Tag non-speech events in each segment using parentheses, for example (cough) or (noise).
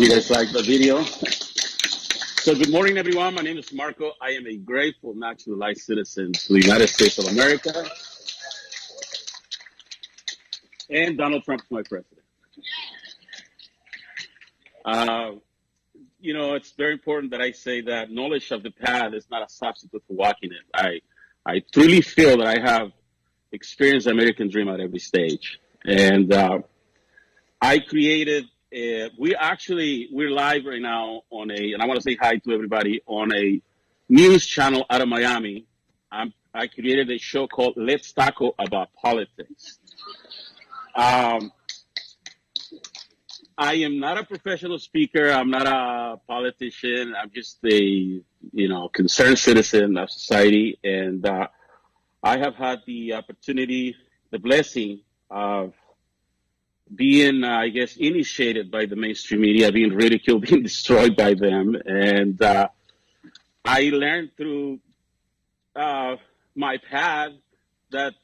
If you guys like the video. So good morning, everyone. My name is Marco. I am a grateful naturalized citizen to the United States of America. And Donald Trump is my president. Uh, you know, it's very important that I say that knowledge of the path is not a substitute for walking it. I, I truly feel that I have experienced the American dream at every stage. And uh, I created uh, we actually we're live right now on a, and I want to say hi to everybody on a news channel out of Miami. I'm, I created a show called Let's Taco About Politics. Um, I am not a professional speaker. I'm not a politician. I'm just a you know concerned citizen of society, and uh, I have had the opportunity, the blessing of being, uh, I guess, initiated by the mainstream media, being ridiculed, (laughs) being destroyed by them. And uh, I learned through uh, my path that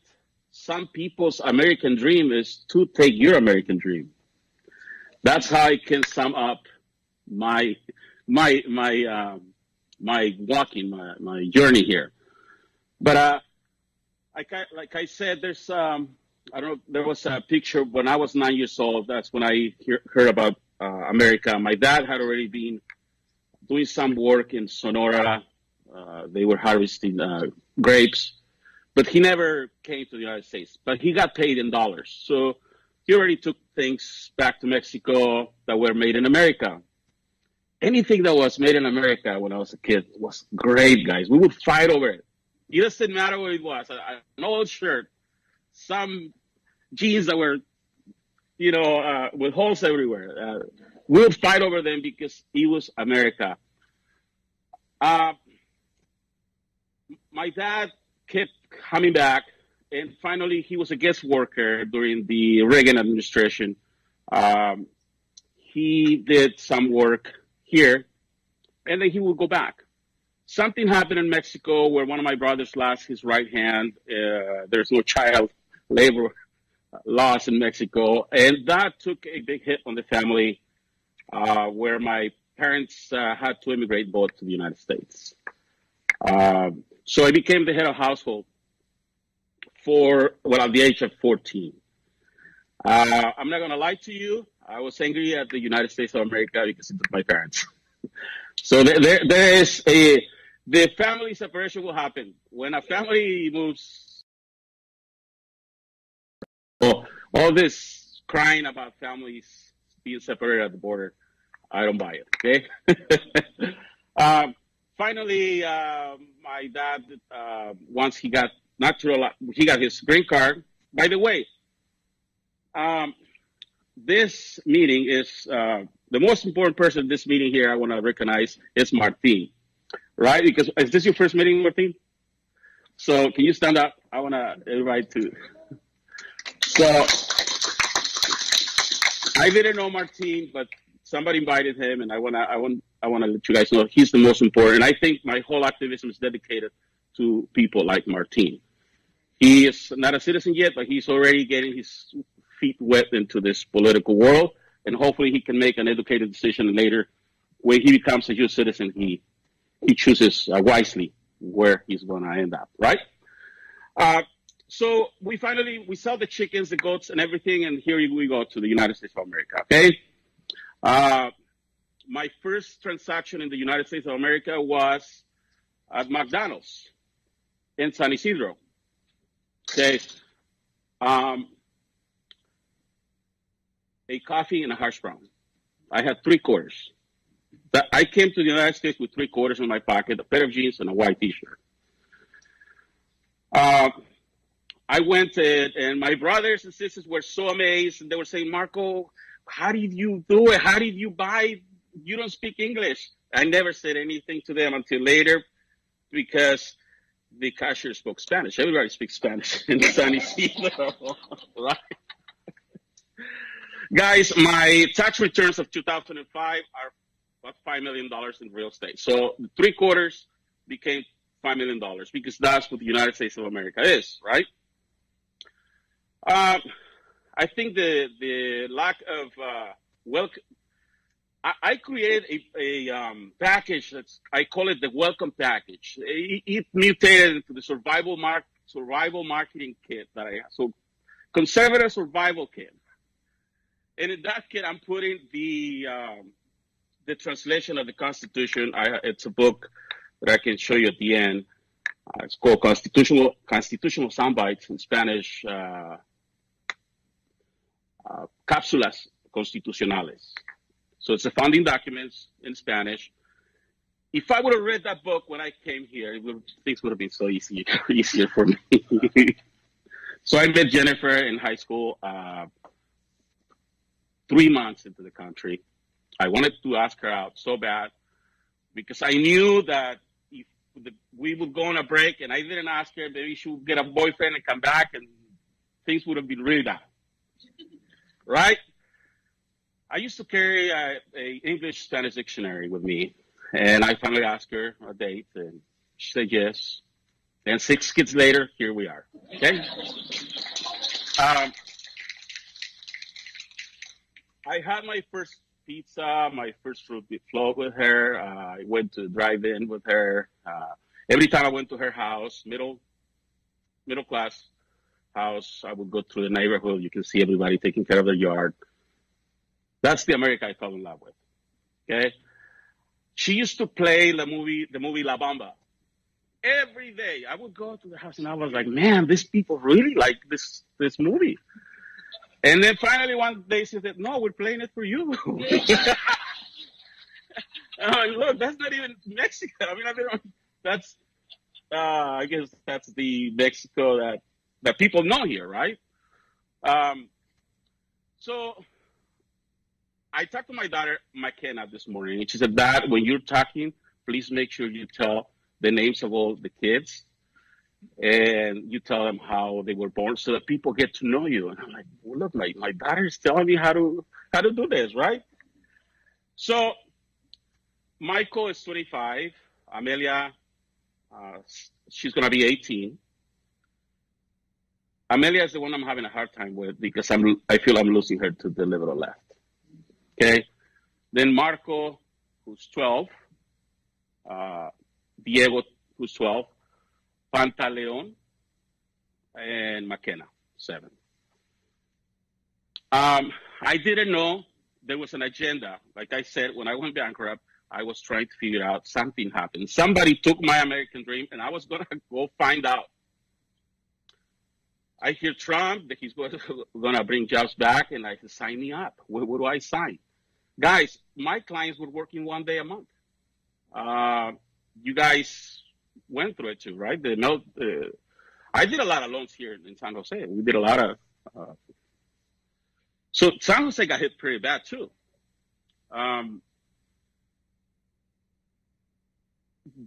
some people's American dream is to take your American dream. That's how I can sum up my my my um, my walking, my my journey here. But uh, like I, like I said, there's um, I don't know. There was a picture when I was nine years old. That's when I hear, heard about uh, America. My dad had already been doing some work in Sonora. Uh, they were harvesting uh, grapes, but he never came to the United States. But he got paid in dollars, so he already took things back to Mexico that were made in America. Anything that was made in America when I was a kid was great, guys. We would fight over it. It doesn't matter what it was. An old shirt, some jeans that were, you know, uh, with holes everywhere. Uh, we would fight over them because it was America. Uh, my dad kept coming back, and finally, he was a guest worker during the Reagan administration. Um, he did some work here, and then he would go back. Something happened in Mexico where one of my brothers lost his right hand. Uh, there's no child labor laws in Mexico, and that took a big hit on the family, uh, where my parents uh, had to immigrate both to the United States. Um, so I became the head of household for well at the age of 14. Uh, I'm not gonna lie to you. I was angry at the United States of America because it took my parents. (laughs) so there, there, there is a the family separation will happen when a family moves all, this crying about families being separated at the border, I don't buy it. Okay. (laughs) um, finally, uh, my dad, uh, once he got natural, he got his green card. By the way, um, this meeting is uh, the most important person in this meeting here. I want to recognize is Martin, right? Because is this your first meeting, Martin? So can you stand up? I want to invite to. So I didn't know Martin, but somebody invited him, and I wanna, I want, I want to let you guys know he's the most important. I think my whole activism is dedicated to people like Martin. He is not a citizen yet, but he's already getting his feet wet into this political world, and hopefully he can make an educated decision later. When he becomes a U.S. citizen, he he chooses uh, wisely where he's going to end up, right? Uh, so we finally we sell the chickens, the goats, and everything, and here we go to the United States of America. Okay. Uh, my first transaction in the United States of America was at McDonald's in San Isidro. Okay. Um, a coffee and a hash brown. I had three quarters. I came to the United States with three quarters in my pocket, a pair of jeans, and a white T-shirt. Uh, I went and, and my brothers and sisters were so amazed and they were saying, Marco, how did you do it? How did you buy? You don't speak English. I never said anything to them until later because the cashier spoke Spanish. Everybody speaks Spanish (laughs) in San Isidro, (laughs) right? Guys, my tax returns of 2005 are about $5 million in real estate. So three quarters became $5 million because that's what the United States of America is, right? Um, I think the the lack of uh, well, I, I created a, a um, package that's I call it the welcome package. It, it mutated into the survival mark survival marketing kit that I have. So conservative survival kit. And in that kit, I'm putting the um, the translation of the Constitution. I, it's a book that I can show you at the end. Uh, it's called Constitutional Constitutional Soundbites in Spanish. Uh, uh, cápsulas constitucionales. So it's the founding documents in Spanish. If I would have read that book when I came here, would, things would have been so easy, (laughs) easier for me. (laughs) so I met Jennifer in high school, uh, three months into the country. I wanted to ask her out so bad because I knew that if the, we would go on a break and I didn't ask her, maybe she would get a boyfriend and come back and things would have been really bad. Right? I used to carry a, a English Spanish dictionary with me, and I finally asked her a date, and she said yes. And six kids later, here we are. Okay. Um, I had my first pizza, my first fruit float with her. Uh, I went to drive-in with her. Uh, every time I went to her house, middle middle class house, I would go through the neighborhood. You can see everybody taking care of their yard. That's the America I fell in love with. Okay. She used to play the movie, the movie La Bamba. Every day I would go to the house and I was like, man, these people really like this, this movie. And then finally one day she said, no, we're playing it for you. (laughs) I'm like, look, that's not even Mexico. I mean, I don't, that's, uh, I guess that's the Mexico that, that people know here, right? Um, so I talked to my daughter McKenna this morning, she said, "Dad, when you're talking, please make sure you tell the names of all the kids, and you tell them how they were born, so that people get to know you." And I'm like, well, "Look, my my daughter is telling me how to how to do this, right?" So, Michael is 25. Amelia, uh, she's gonna be 18. Amelia is the one I'm having a hard time with because I'm I feel I'm losing her to the liberal left. Okay. Then Marco, who's 12. Uh, Diego, who's 12. Pantaleon. And McKenna, 7. Um, I didn't know there was an agenda. Like I said, when I went bankrupt, I was trying to figure out something happened. Somebody took my American dream, and I was going (laughs) to go find out. I hear Trump that he's going (laughs) to, bring jobs back, and I sign me up. Where, where do I sign? guys, my clients were working one day a month. Uh, you guys went through it too, right? The note, uh, I did a lot of loans here in San Jose. We did a lot of. Uh, so San Jose got hit pretty bad too. Um,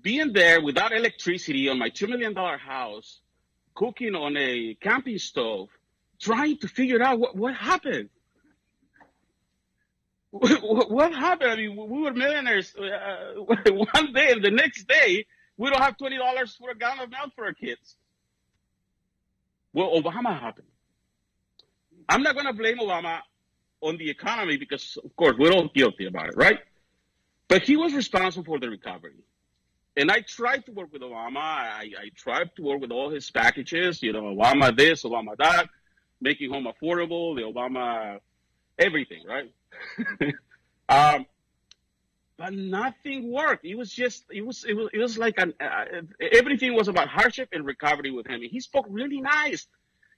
being there without electricity on my two million dollar house, cooking on a camping stove, trying to figure out what, what happened. (laughs) what happened? I mean, we were millionaires uh, (laughs) one day, and the next day, we don't have twenty dollars for a gallon of milk for our kids. Well, Obama happened. I'm not going to blame Obama on the economy because, of course, we're all guilty about it, right? But he was responsible for the recovery. And I tried to work with Obama. I, I tried to work with all his packages, you know, Obama this, Obama that, making home affordable, the Obama everything, right? (laughs) um, but nothing worked. It was just, it was, it was, it was like an, uh, everything was about hardship and recovery with him. He spoke really nice.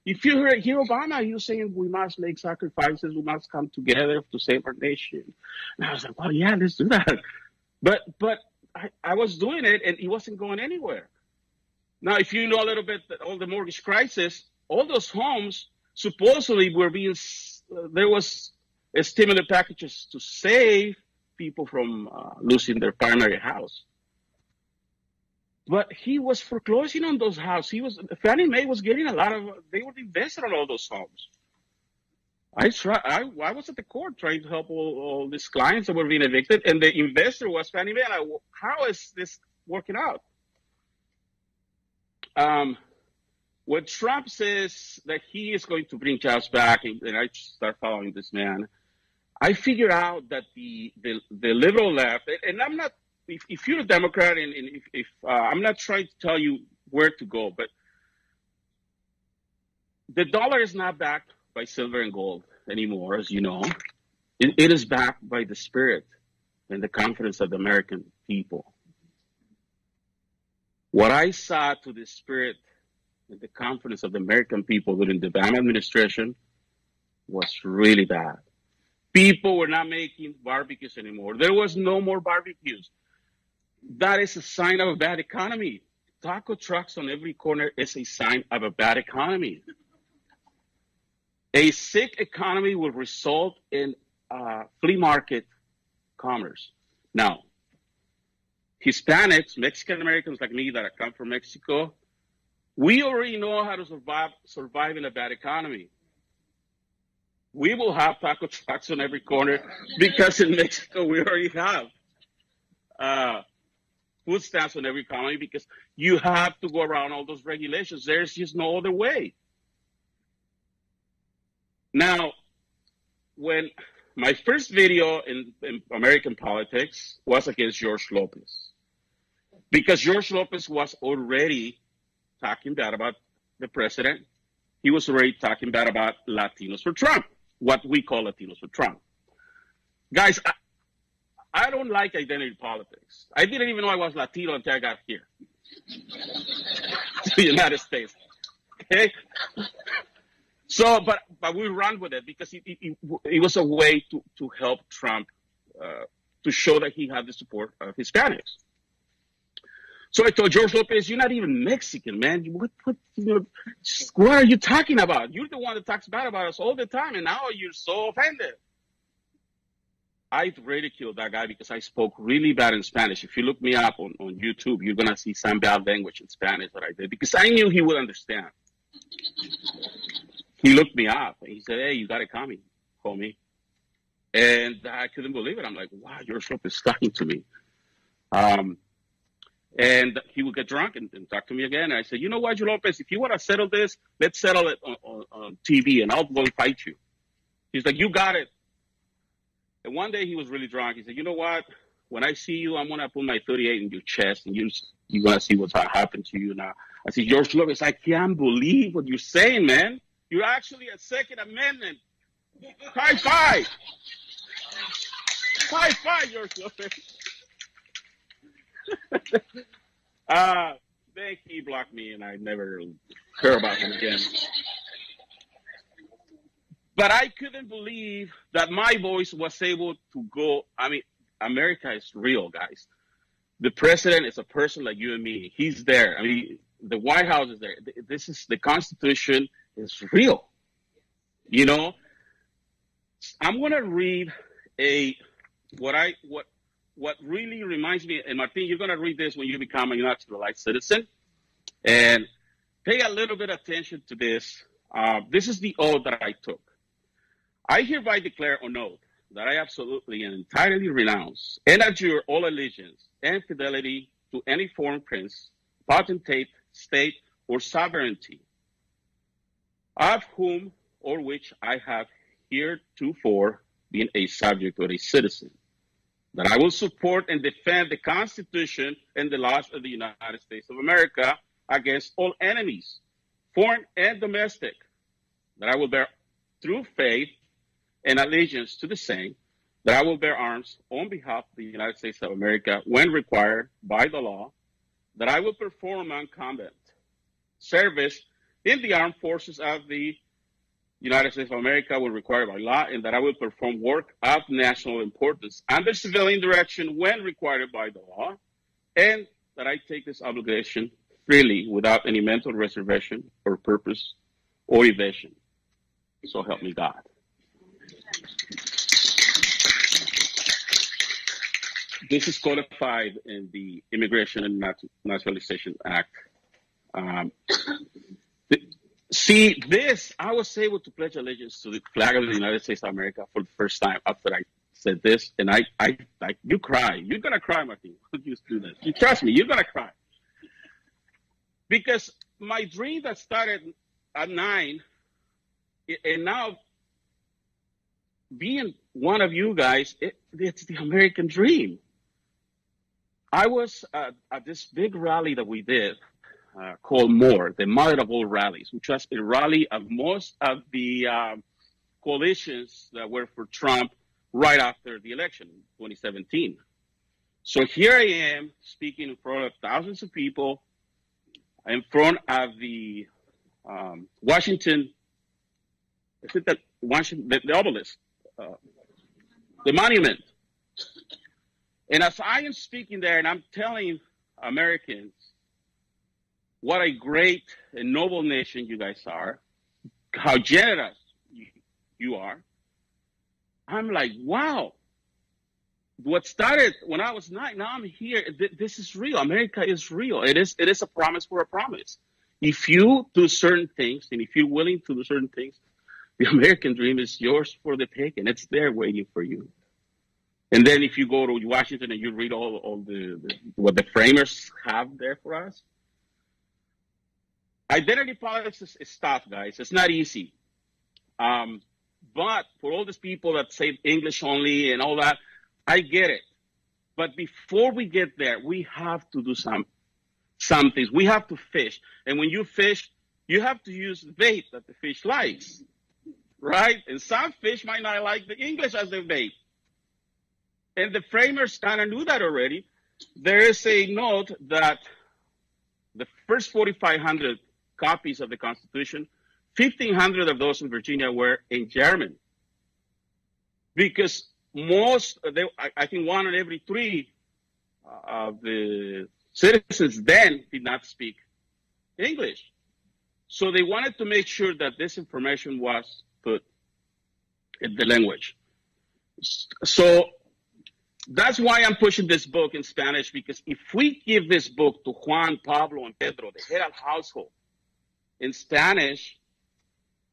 If you hear, hear Obama, he was saying we must make sacrifices, we must come together to save our nation. And I was like, well, yeah, let's do that. But, but I, I was doing it and it wasn't going anywhere. Now, if you know a little bit all the mortgage crisis, all those homes supposedly were being, there was stimulus packages to save people from uh, losing their primary house. But he was foreclosing on those houses. He was Fannie Mae was getting a lot of. They were invested on all those homes. I try. I, I was at the court trying to help all, all these clients that were being evicted, and the investor was Fannie Mae. I, how is this working out? Um, when Trump says that he is going to bring jobs back, and, and I start following this man, I figured out that the the, the liberal left, and I'm not. If, if you're a Democrat, and, and if, if uh, I'm not trying to tell you where to go, but the dollar is not backed by silver and gold anymore, as you know. It, it is backed by the spirit and the confidence of the American people. What I saw to the spirit and the confidence of the American people during the Obama administration was really bad. People were not making barbecues anymore. There was no more barbecues. That is a sign of a bad economy. Taco trucks on every corner is a sign of a bad economy. A sick economy will result in uh, flea market commerce. Now, Hispanics, Mexican Americans like me that come from Mexico, we already know how to survive survive in a bad economy. We will have taco trucks on every corner because in Mexico we already have uh, food stamps on every corner because you have to go around all those regulations. There's just no other way. Now, when my first video in, in American politics was against George Lopez because George Lopez was already talking bad about the president. He was already talking bad about Latinos for Trump, what we call Latinos for Trump. Guys, I, I don't like identity politics. I didn't even know I was Latino until I got here (laughs) to the United States. Okay? So, but but we ran with it because it, it, it was a way to, to help Trump uh, to show that he had the support of Hispanics. So I told George Lopez, "You're not even Mexican, man. What, what, you know, what are you talking about? You're the one that talks bad about us all the time, and now you're so offended." I ridiculed that guy because I spoke really bad in Spanish. If you look me up on, on YouTube, you're gonna see some bad language in Spanish that I did because I knew he would understand. He looked me up and he said, "Hey, you gotta come, homie." And I couldn't believe it. I'm like, "Wow, George Lopez is talking to me." Um, and he would get drunk and, and, talk to me again. And I said, you know what, Lopez, if you want to settle this, let's settle it on, on, on, TV and I'll go and fight you. He's like, you got it. And one day he was really drunk. He said, you know what? When I see you, I'm going to put my 38 in your chest and you, you're going to see what's happened to you now. I said, George Lopez, I can't believe what you're saying, man. You're actually a Second Amendment. High five. High five, Lopez. (laughs) uh, then he blocked me, and I never heard about him again. But I couldn't believe that my voice was able to go. I mean, America is real, guys. The president is a person like you and me. He's there. I mean, the White House is there. This is the Constitution is real. You know, I'm going to read a what I what what really reminds me, and Martin, you're going to read this when you become a naturalized citizen, and pay a little bit attention to this. Uh, this is the oath that I took. I hereby declare on oath that I absolutely and entirely renounce and abjure all allegiance and fidelity to any foreign prince, potentate, state, or sovereignty, of whom or which I have heretofore been a subject or a citizen that I will support and defend the Constitution and the laws of the United States of America against all enemies, foreign and domestic, that I will bear true faith and allegiance to the same, that I will bear arms on behalf of the United States of America when required by the law, that I will perform non-combat service in the armed forces of the United States of America will require by law, and that I will perform work of national importance under civilian direction when required by the law, and that I take this obligation freely without any mental reservation or purpose or evasion. So help me God. This is codified in the Immigration and Naturalization Act. Um, See, this, I was able to pledge allegiance to the flag of the United States of America for the first time after I said this. And I, I, I you cry. You're going to cry, Martin. (laughs) You do this. You trust me, you're going to cry. Because my dream that started at nine, and now being one of you guys, it, it's the American dream. I was at this big rally that we did uh, called MORE, the mother of all rallies, which was a rally of most of the um, coalitions that were for Trump right after the election in 2017. So here I am speaking in front of thousands of people, in front of the um, Washington, is it the Washington, the, the obelisk, uh, the monument. And as I am speaking there and I'm telling Americans what a great and noble nation you guys are, how generous you, are, I'm like, wow. What started when I was nine, now I'm here. This is real. America is real. It is. It is a promise for a promise. If you do certain things, and if you're willing to do certain things, the (laughs) American dream is yours for the taking. It's there waiting for you. And then if you go to Washington and you read all, all the, the what the framers have there for us, identity politics is, tough, guys. It's not easy. Um, but for all these people that say English only and all that, I get it. But before we get there, we have to do some some things. We have to fish. And when you fish, you have to use bait that the fish likes. Right? And some fish might not like the English as their bait. And the framers kind of knew that already. There is a note that the first 4,500 copies of the Constitution 1,500 of those in Virginia were in German. Because most, they, I, I think one in every three uh, of the citizens then did not speak English. So they wanted to make sure that this information was put in the language. So that's why I'm pushing this book in Spanish because if we give this book to Juan, Pablo, and Pedro, the head of household, in Spanish,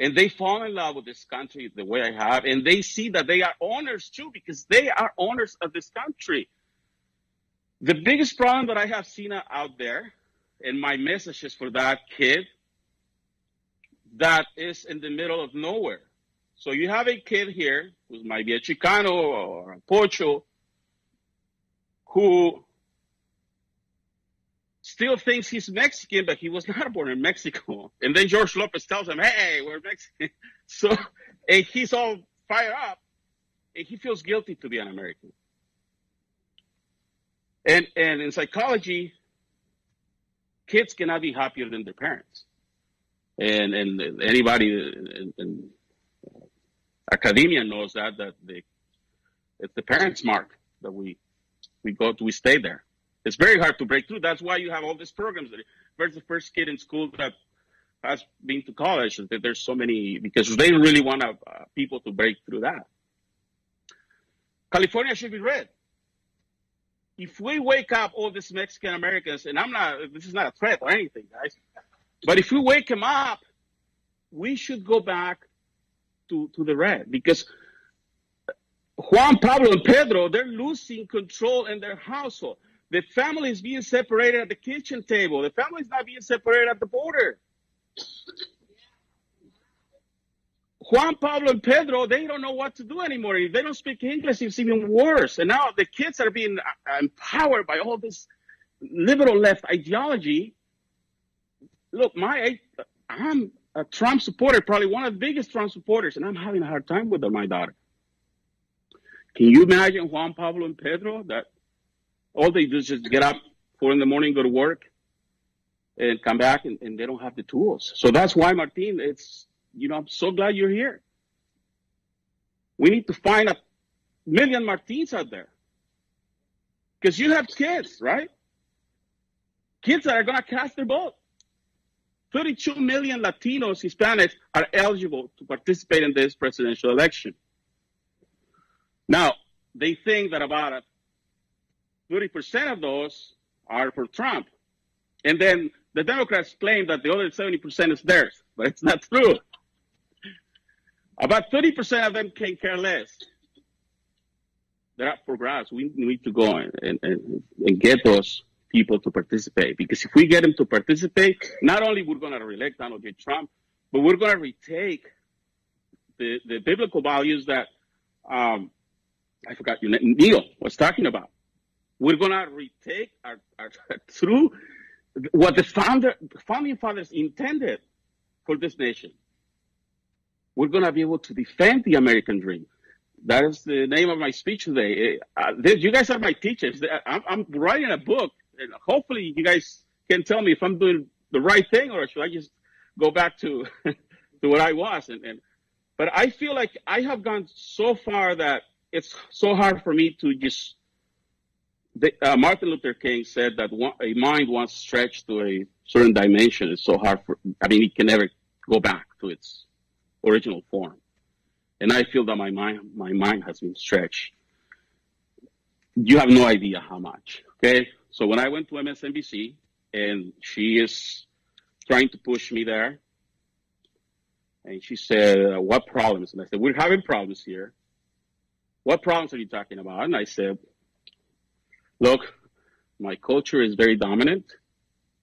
and they fall in love with this country the way I have, and they see that they are owners too because they are owners of this country. The biggest problem that I have seen out there, and my message is for that kid that is in the middle of nowhere. So you have a kid here who might be a Chicano or a Pocho who still thinks he's Mexican, but he was not (laughs) born in Mexico. And then George Lopez tells him, hey, we're Mexican. (laughs) So, and he's all fired up and he feels guilty to be an American. And, and in psychology, kids cannot be happier than their parents. And, and anybody in, in academia knows that, that the, it's the parents' mark that we, we go to, we stay there. It's very hard to break through. That's why you have all these programs. Where's the first kid in school that has been to college? There's so many because they really want uh, people to break through that. California should be red. If we wake up all these Mexican Americans, and I'm not, this is not a threat or anything, guys, but if we wake them up, we should go back to, to the red because Juan Pablo and Pedro, they're losing control in their household. The family is being separated at the kitchen table. The family is not being separated at the border. Juan Pablo and Pedro, they don't know what to do anymore. If they don't speak English, it's even worse. And now the kids are being uh, empowered by all this liberal left ideology. Look, my I'm a Trump supporter, probably one of the biggest Trump supporters, and I'm having a hard time with my daughter. Can you imagine Juan Pablo and Pedro that all they do is just get up four in the morning, go to work, and come back, and, and they don't have the tools. So that's why, Martin, it's you know, I'm so glad you're here. We need to find a million Martins out there. Because you have kids, right? Kids that are going to cast their vote. 32 million Latinos, Hispanics are eligible to participate in this presidential election. Now, they think that about 30% of those are for Trump. And then the Democrats claim that the other 70% is theirs, but it's not true. About 30% of them can care less. They're up for grabs. We need to go and, and, and get those people to participate because if we get them to participate, not only we're going to reelect Donald J. Trump, but we're going to retake the, the biblical values that um, I forgot your name, Neil was talking about. We're gonna retake our, our (laughs) through what the founder, founding fathers intended for this nation. We're gonna be able to defend the American dream. That is the name of my speech today. Uh, you guys are my teachers. I'm, I'm writing a book, and hopefully, you guys can tell me if I'm doing the right thing or should I just go back to (laughs) to what I was. And, and but I feel like I have gone so far that it's so hard for me to just. The, uh, Martin Luther King said that one, a mind once stretched to a certain dimension is so hard for. I mean, it can never go back to its original form. And I feel that my mind, my mind has been stretched. You have no idea how much. Okay. So when I went to MSNBC and she is trying to push me there, and she said, uh, What problems? And I said, We're having problems here. What problems are you talking about? And I said, Look, my culture is very dominant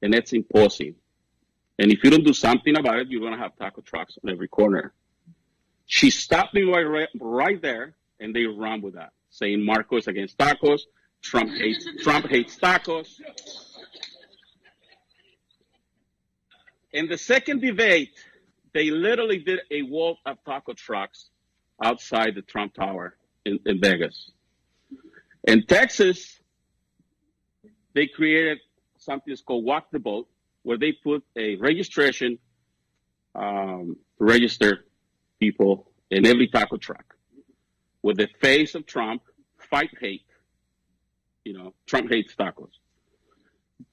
and it's imposing. And if you don't do something about it, you're going to have taco trucks on every corner. She stopped me right, right there and they run with that, saying Marcos against tacos. Trump hates, Trump hates tacos. In the second debate, they literally did a wall of taco trucks outside the Trump Tower in, in Vegas. In Texas, they created something that's called Guac the Vote, where they put a registration um, to register people in every taco truck with the face of Trump, fight hate. You know, Trump hates tacos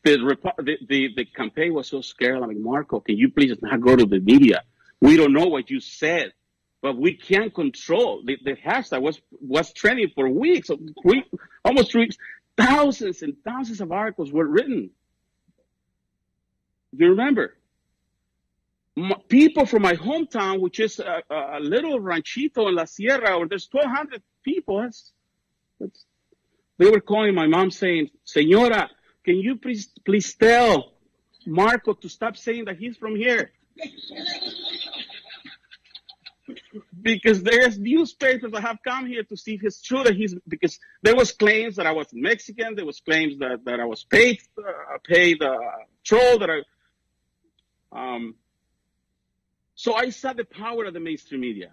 the, the, the, the campaign was so scared. I'm like, Marco, can you please not go to the media? We don't know what you said, but we can't control. The, the hashtag was, was trending for weeks, week, almost three weeks. Thousands and thousands of articles were written. Do you remember? My, people from my hometown, which is a, a, little ranchito in La Sierra, where there's 1,200 people, that's, that's, they were calling my mom saying, Senora, can you please please tell Marco to stop saying that he's from here? Because there's newspapers that have come here to see if it's true that he's because there was claims that I was Mexican, there was claims that, that I was paid uh, paid uh, troll that I um so I saw the power of the mainstream media.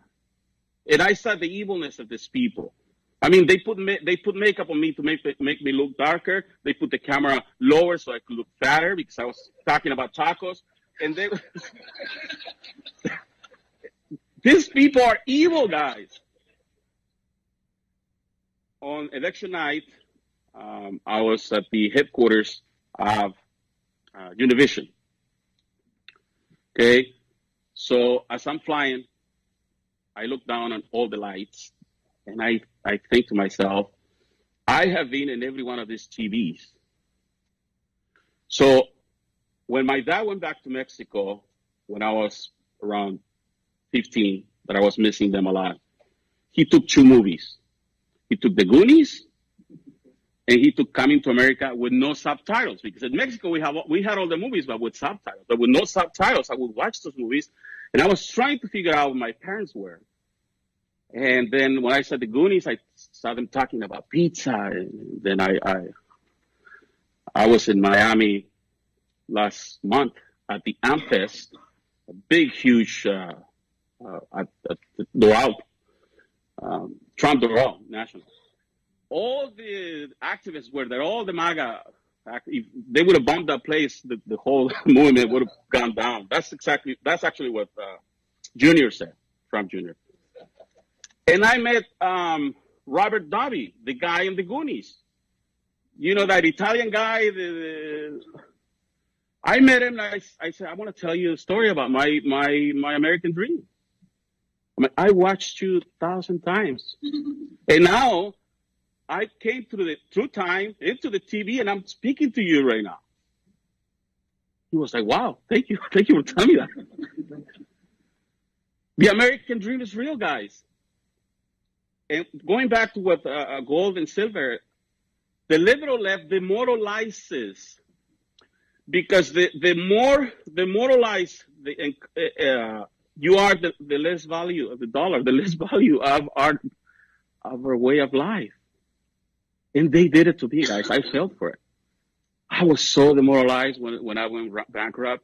And I saw the evilness of these people. I mean, they put they put makeup on me to make make me look darker. They put the camera lower so I could look fatter because I was talking about tacos. And they (laughs) (laughs) these people are evil guys. On election night, um, I was at the headquarters of uh, Univision. Okay, so as I'm flying, I look down on all the lights and I, I think to myself, I have been in every one of these TVs. So when my dad went back to Mexico when I was around 15, that I was missing them a lot, he took two movies. He took The Goonies and he took Coming to America with no subtitles because in Mexico we have we had all the movies but with subtitles. But with no subtitles, I would watch those movies and I was trying to figure out what my parents were. And then when I said the Goonies, I saw them talking about pizza. And then I, I, I was in Miami last month at the AmFest, a big, huge, uh, uh, at, at the Doral, um, Trump Doral National. All the activists were there, all the MAGA. If they would have bombed that place, the, the whole (laughs) movement would have gone down. That's exactly, that's actually what uh, Junior said, Trump Jr. And I met um, Robert Davi, the guy in the Goonies. You know that Italian guy. The, the... I met him. I, I said, I want to tell you a story about my my my American dream. I mean, I watched you a thousand times, (laughs) and now I came through the through time into the TV, and I'm speaking to you right now. He was like, "Wow, thank you, thank you for telling me that." the American dream is real, guys and going back to what uh, uh, gold and silver, the liberal left demoralizes because the, the more demoralized the, uh, uh, you are, the, the less value of the dollar, the less (laughs) value of our of our way of life. And they did it to me, guys. I felt for it. I was so demoralized when, when I went bankrupt.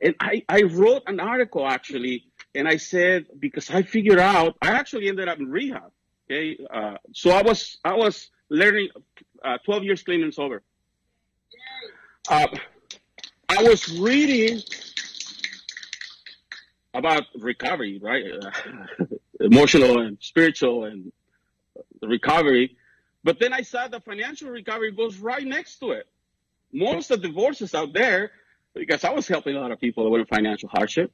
And I, I wrote an article actually, and I said, because I figured out, I actually ended up in rehab. Okay. Uh, so I was, I was learning uh, 12 years clean and sober. Uh, I was reading about recovery, right? (laughs) Emotional and spiritual and recovery. But then I saw the financial recovery goes right next to it. Most of the divorces out there, because I was helping a lot of people that were in financial hardship,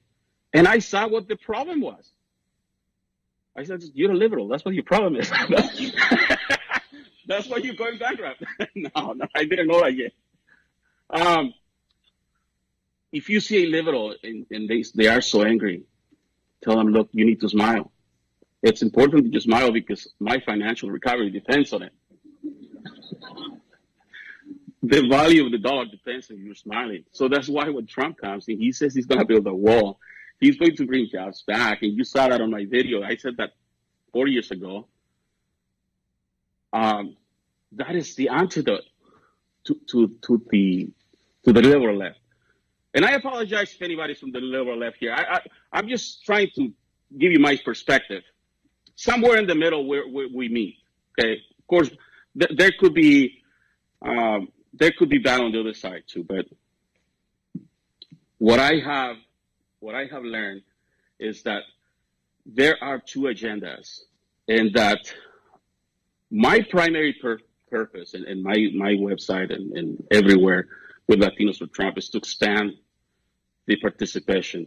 and I saw what the problem was. I said, "You're a liberal. That's what your problem is. (laughs) That's why you're going bankrupt." (laughs) no, no, I didn't know that yet. Um, if you see a liberal and, and they they are so angry, tell them, "Look, you need to smile." It's important to smile because my financial recovery depends on it. (laughs) the value of the dollar depends on you smiling. So that's why when Trump comes and he says he's going to build a wall, he's going to bring jobs back. And you saw that on my video. I said that four years ago. Um, that is the antidote to, to, to the to the liberal left. And I apologize if anybody's from the liberal left here. I, I, I'm just trying to give you my perspective somewhere in the middle where, where we meet. Okay, of course, th- there could be um, there could be bad on the other side too. But what I have what I have learned is that there are two agendas, and that my primary pur- purpose and, and, my my website and, and everywhere with Latinos for Trump is to expand the participation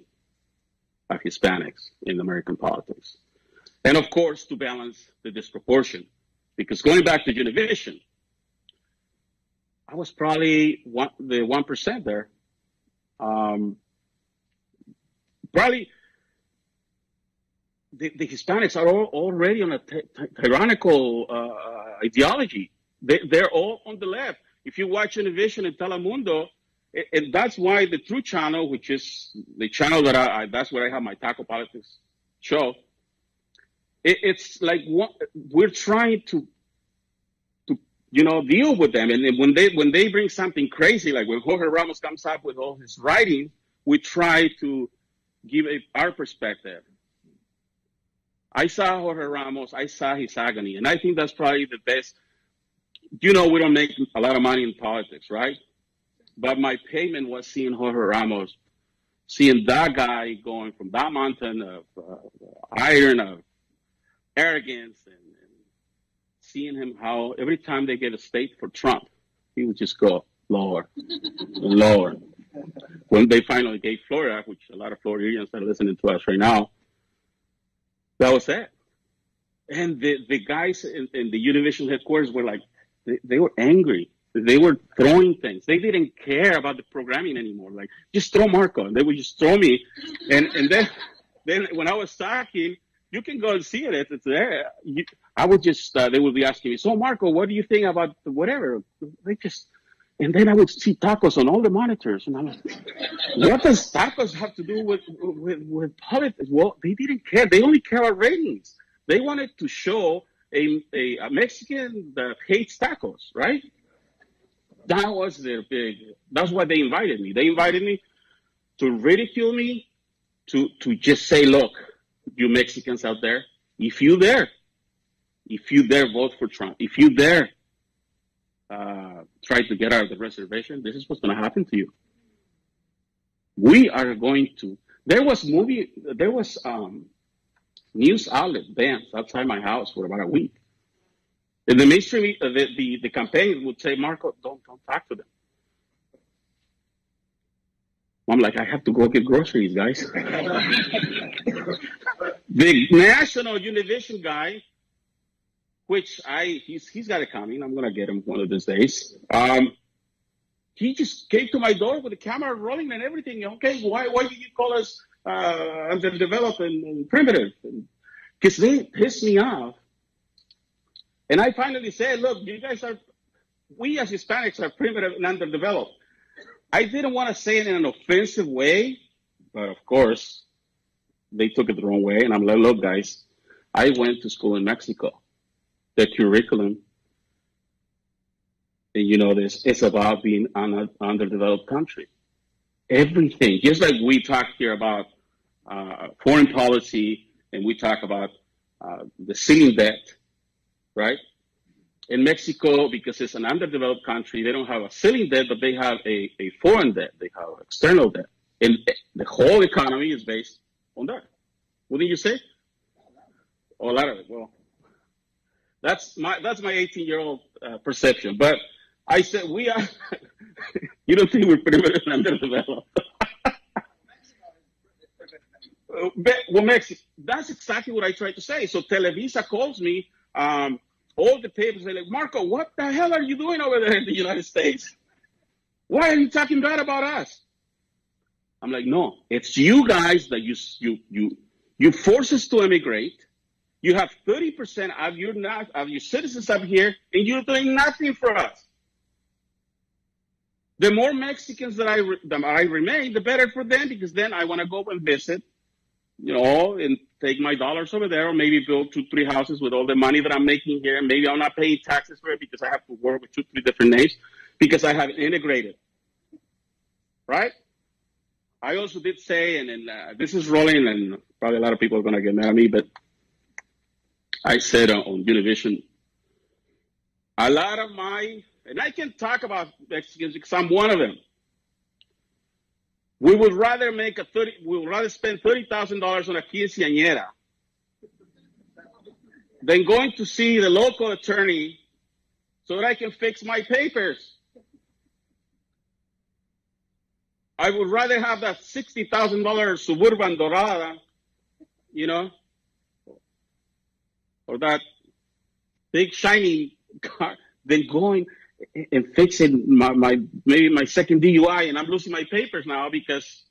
of Hispanics in American politics. And of course, to balance the disproportion. Because going back to Univision, I was probably one, the 1% there. Um, probably the, the, Hispanics are all already on a tyrannical uh, ideology. They, they're all on the left. If you watch Univision and Telemundo, and that's why the True Channel, which is the channel that I, I that's where I have my taco politics show, it, it's like what, we're trying to to you know deal with them, and when they when they bring something crazy, like when Jorge Ramos comes up with all his writing, we try to give a, our perspective. I saw Jorge Ramos, I saw his agony, and I think that's probably the best. You know, we don't make a lot of money in politics, right? But my payment was seeing Jorge Ramos, seeing that guy going from that mountain of uh, iron, of arrogance and, and seeing him how every time they get a state for Trump, he would just go lower (laughs) lower. When they finally gave Florida, which a lot of Floridians are listening to us right now, that was it. And the, the guys in, in the Univision headquarters were like, they, they were angry. They were throwing things. They didn't care about the programming anymore. Like, just throw Marco. And they would just throw me. And, and then, then when I was talking, you can go and see it. It's there. You, I would just, uh, they would be asking me, so Marco, what do you think about whatever? They just, and then I would see tacos on all the monitors. And I'm like, what does tacos have to do with, with, with politics? Well, they didn't care. They only care about ratings. They wanted to show a, a, a Mexican that hates tacos, right? That was their big, that's why they invited me. They invited me to ridicule me, to, to just say, look, you Mexicans out there, if you dare, if you dare vote for Trump, if you dare uh, try to get out of the reservation, this is what's going to happen to you. We are going to. There was movie. There was um, news outlet bans outside my house for about a week. The mainstream, uh, the, the the campaign would say, "Marco, don't don't talk to them." I'm like, I have to go get groceries, guys. (laughs) the national Univision guy, which I he's he's got it coming. I'm gonna get him one of these days. Um, he just came to my door with the camera rolling and everything. Okay, why why do you call us uh, underdeveloped and, and primitive? Because they pissed me off. And I finally said, look, you guys are, we as Hispanics are primitive and underdeveloped. I didn't want to say it in an offensive way, but of course, they took it the wrong way. And I'm like, look, guys, I went to school in Mexico. the curriculum. And you know this, it's about being an underdeveloped country. Everything, just like we talk here about uh, foreign policy and we talk about uh, the ceiling debt, right? In Mexico, because it's an underdeveloped country, they don't have a ceiling debt, but they have a, a foreign debt. They have external debt. And the whole economy is based on that. Wouldn't you say? A lot of it. Well, that's my that's my 18 year old uh, perception. But I said we are. (laughs) you don't think we're pretty much underdeveloped? (laughs) well, Mexico. That's exactly what I tried to say. So Televisa calls me. Um, all the papers are like, Marco, what the hell are you doing over there in the United States? Why are you talking bad about us? I'm like, no, it's you guys that you you you you force us to emigrate. You have 30% of your not of your citizens up here, and you're doing nothing for us. The more Mexicans that I that I remain, the better for them because then I want to go and visit, you know, and take my dollars over there, or maybe build two, three houses with all the money that I'm making here. Maybe I'm not paying taxes for it because I have to work with two, three different names because I have integrated. Right? I also did say, and, and uh, this is rolling, and probably a lot of people are going to get mad at me, but I said on, on Univision, a lot of my, and I can talk about Mexicans because I'm one of them. We would rather make a 30, we would rather spend $30,000 on a quinceañera than going to see the local attorney so that I can fix my papers. I would rather have that $60,000 Suburban Dorada, you know, or that big shiny car than going and fixing my, my maybe my second DUI and I'm losing my papers now because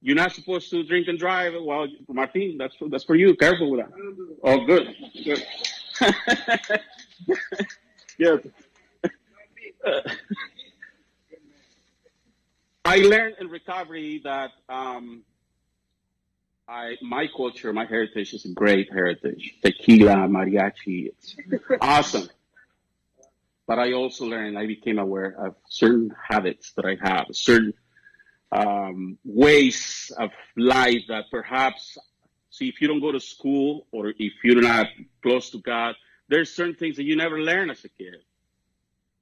you're not supposed to drink and drive. Well, Martin, that's for, that's for you. Careful with that. Oh, good. Good. (laughs) yeah. (laughs) I learned in recovery that um, I my culture, my heritage is a great heritage. Tequila, mariachi, it's awesome. But I also learned, I became aware of certain habits that I have, certain um, ways of life that perhaps, see, if you don't go to school or if you're not close to God, there's certain things that you never learn as a kid,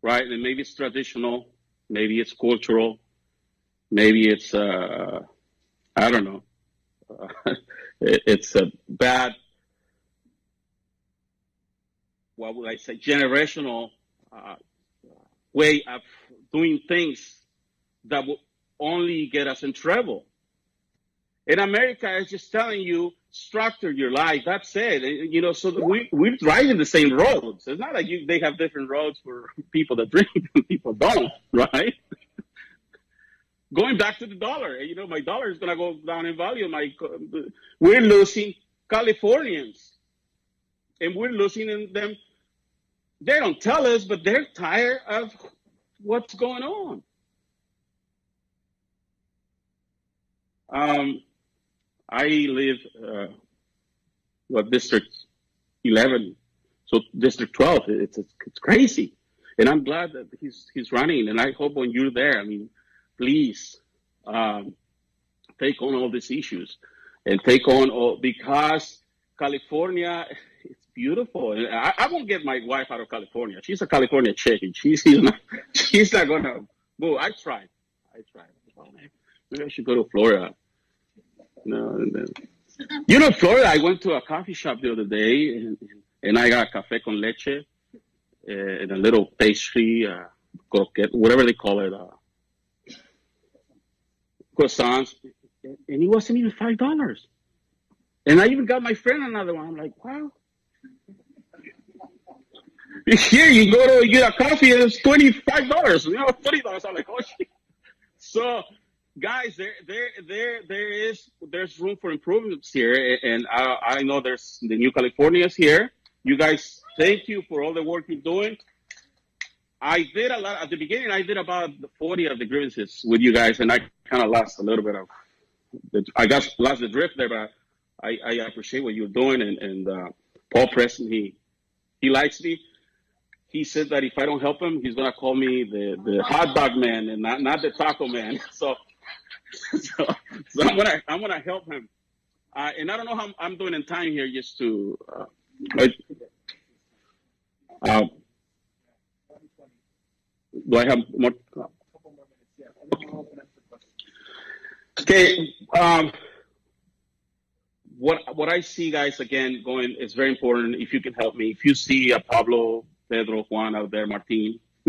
right? And maybe it's traditional, maybe it's cultural, maybe it's uh, I don't know. (laughs) Uh, it's a bad, what would I say, generational uh, way of doing things that will only get us in trouble. In America, it's just telling you structure your life. That's it. You know, so we we're driving the same roads. It's not like you, they have different roads for (laughs) people that drink and people don't, (laughs) right? going back to the dollar. You know, my dollar is going to go down in value. My, we're losing Californians, and we're losing them. They don't tell us, but they're tired of what's going on. Um, I live uh, what district eleven, so district twelve. It's, it's it's crazy, and I'm glad that he's he's running. And I hope when you're there, I mean, please um, take on all these issues and take on all because California it's beautiful. And I, I won't get my wife out of California. She's a California chick, and she's, (laughs) she's not she's not gonna move. I tried. I tried. Maybe I should go to Florida. No, then, you know, Florida. I went to a coffee shop the other day, and, and I got a cafe con leche uh, and a little pastry, uh, croquette, whatever they call it. Uh, croissants, and it wasn't even five dollars. And I even got my friend another one. I'm like, wow. Here you go to get a coffee and it's twenty five dollars. You know, thirty dollars. I'm like, oh shit. So, guys, there, there, there, there is there's room for improvements here, and I, I know there's the new Californians here. You guys, thank you for all the work you're doing. I did a lot at the beginning. I did about 40 of the grievances with you guys, and I kind of lost a little bit of. The, I got lost the drift there, but I, I appreciate what you're doing. And, and uh, Paul Preston, he He likes me. He said that if I don't help him, he's gonna call me the, the hot dog man and not, not the taco man. (laughs) So, so, so I'm gonna I'm gonna help him. Uh, and I don't know how I'm doing in time here, just to. Uh, uh, do I have more? Okay. Um, what what I see, guys, again, going is very important. If you can help me, if you see a Pablo, Pedro, Juan out there, Martin, (laughs)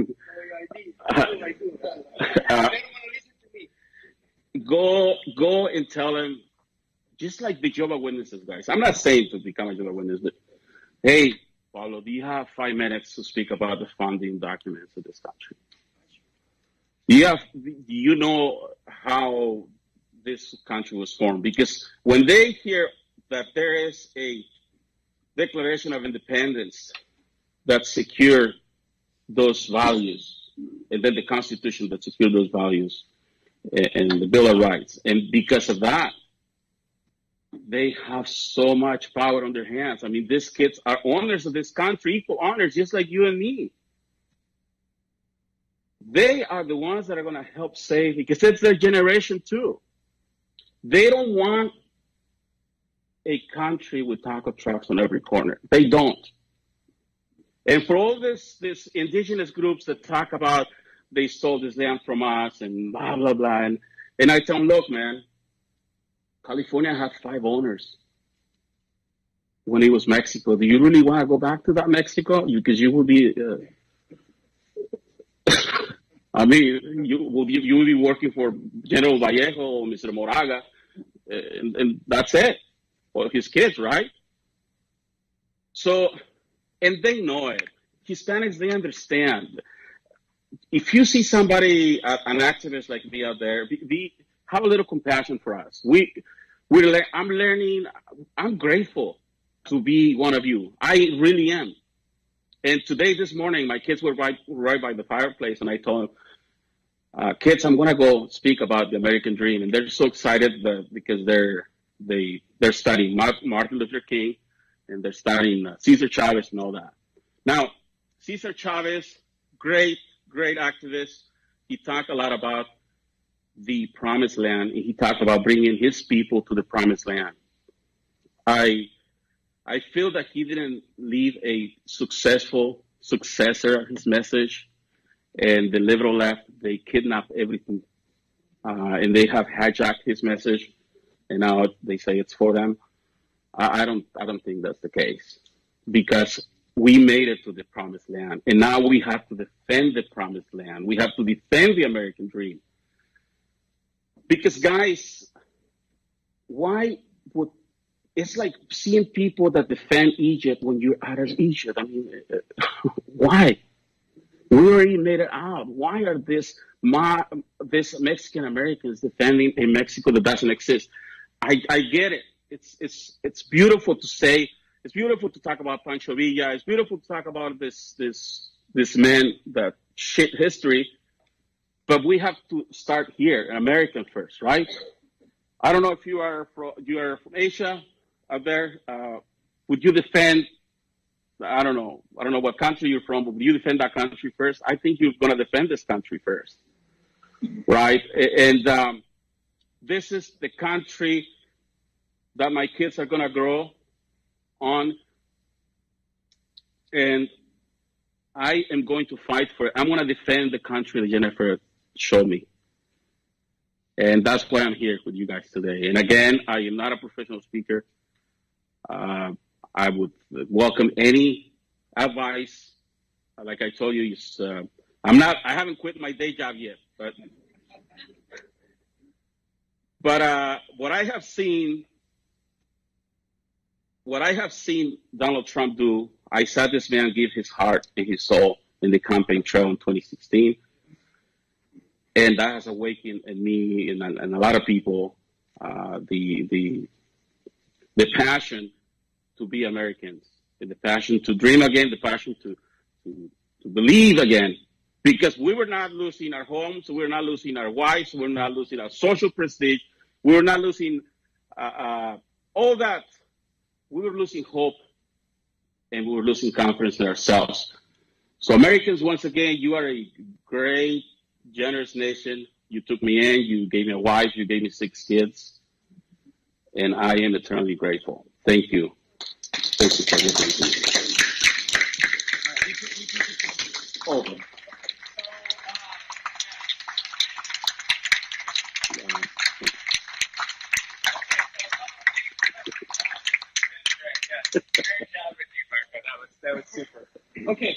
go go and tell them, just like the Jehovah Witnesses, guys. I'm not saying to become a Jehovah Witness, but hey, Paulo, do you have five minutes to speak about the funding documents of this country? You have, you know how this country was formed because when they hear that there is a Declaration of Independence that secure those values, and then the Constitution that secure those values, eh, and the Bill of Rights, and because of that, they have so much power on their hands. I mean, these kids are owners of this country, equal owners, just like you and me. They are the ones that are going to help save because it's their generation too. They don't want a country with taco trucks on every corner. They don't. And for all this, this indigenous groups that talk about they stole this land from us and blah blah blah, and, and I tell them, look, man, California had five owners when it was Mexico. Do you really want to go back to that Mexico? Because you will be. Uh, (coughs) I mean, you will be, you will be working for General Vallejo or Mr. Moraga, and, and that's it, or his kids, right? So, and they know it. Hispanics, they understand. If you see somebody, an activist like me out there, be, be have a little compassion for us. We, we le- I'm learning. I'm grateful to be one of you. I really am. And today, this morning, my kids were right, right by the fireplace, and I told them, uh, "Kids, I'm gonna go speak about the American dream." And they're so excited because they're they they're studying Martin Luther King, and they're starting uh, Cesar Chavez and all that. Now, Cesar Chavez, great, great activist. He talked a lot about the promised land. And he talked about bringing his people to the promised land. I, I feel that he didn't leave a successful successor of his message. And the liberal left, they kidnapped everything. Uh, and they have hijacked his message. And now they say it's for them. I, I don't, I don't think that's the case because we made it to the promised land. And now we have to defend the promised land. We have to defend the American dream. Because guys, why would it's like seeing people that defend Egypt when you're out of Egypt. I mean, (laughs) why? We already made it out. Why are this my this Mexican Americans defending a Mexico that doesn't exist? I, I get it. It's it's it's beautiful to say. It's beautiful to talk about Pancho Villa. It's beautiful to talk about this this this man that shit history. But we have to start here, American first, right? I don't know if you are from you are from Asia out there. Uh, would you defend? I don't know. I don't know what country you're from, but would you defend that country first? I think you're going to defend this country first, right? And um, this is the country that my kids are going to grow on, and I am going to fight for it. I'm going to defend the country that Jennifer showed me. And that's why I'm here with you guys today. And again, I am not a professional speaker. Uh, I would welcome any advice. Like I told you, uh, I'm not. I haven't quit my day job yet, but but uh, what I have seen, what I have seen Donald Trump do, I saw this man give his heart and his soul in the campaign trail in 2016 and that has awakened in me and, and a lot of people uh, the the the passion to be Americans, and the passion to dream again, the passion to, to to believe again, because we were not losing our homes, we were not losing our wives, we were not losing our social prestige, we were not losing uh, uh, all that. We were losing hope and we were losing confidence in ourselves. So, Americans, once again, you are a great, generous nation. You took me in, you gave me a wife, you gave me six kids, and I am eternally grateful. Thank you. Thank you, President. Oh.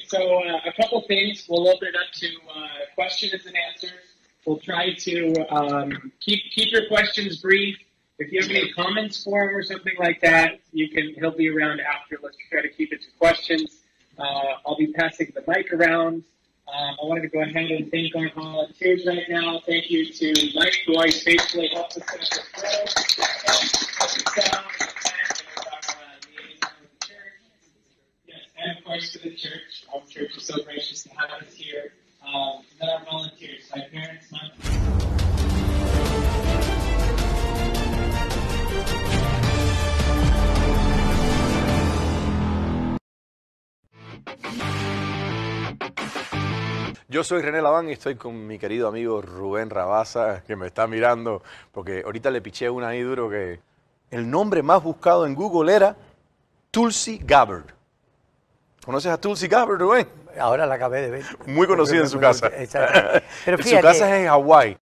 So uh, a couple things. We'll open it up to uh, questions and answers. We'll try to um, keep keep your questions brief. If you have any comments for him or something like that, you can. He'll be around after. Let's try to keep it to questions. Uh, I'll be passing the mic around. Um, I wanted to go ahead and thank our volunteers right now. Thank you to Mike, who always faithfully helps us Yo soy René Laván y estoy con mi querido amigo Rubén Rabasa, que me está mirando, porque ahorita le piché una ahí duro que el nombre más buscado en Google era Tulsi Gabbard. ¿Conoces a Tulsi Gabbard, Rubén? Ahora la acabé de ver. Muy conocida en su casa. Exacto. Pero (laughs) En fíjate, su casa es en Hawái.